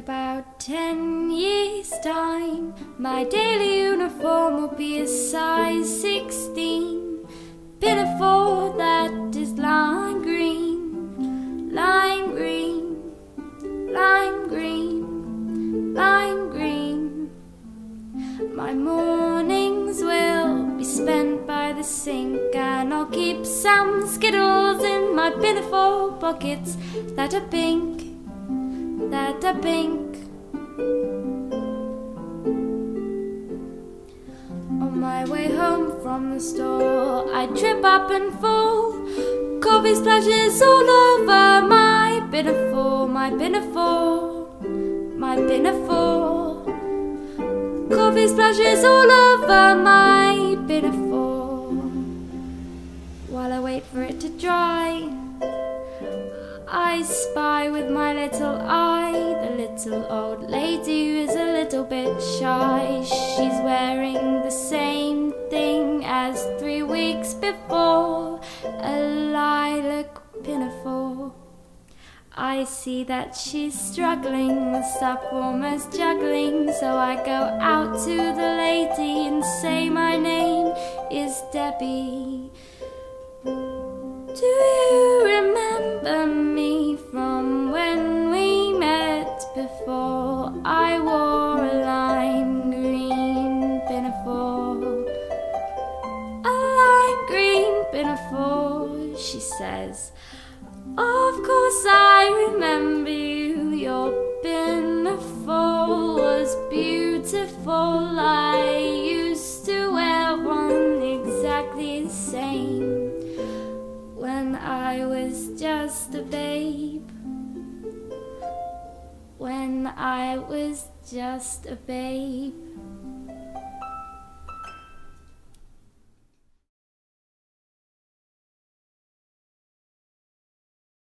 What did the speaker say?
about ten years' time, my daily uniform will be a size 16. Pinafore that is lime green, lime green, lime green, lime green. My mornings will be spent by the sink, and I'll keep some Skittles in my pinafore pockets that are pink that are pink. On my way home from the store, I trip up and fall. Coffee splashes all over my pinafore, my pinafore, my pinafore. Coffee splashes all over my pinafore. While I wait for it to dry. I spy with my little eye the little old lady is a little bit shy. She's wearing the same thing as three weeks before a lilac pinafore. I see that she's struggling with stuff almost juggling, so I go out to the lady and say my name is Debbie. Do says. Of course, I remember you. Your pinafore was beautiful. I used to wear one exactly the same when I was just a babe. When I was just a babe.